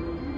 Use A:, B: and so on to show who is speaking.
A: Mm-hmm.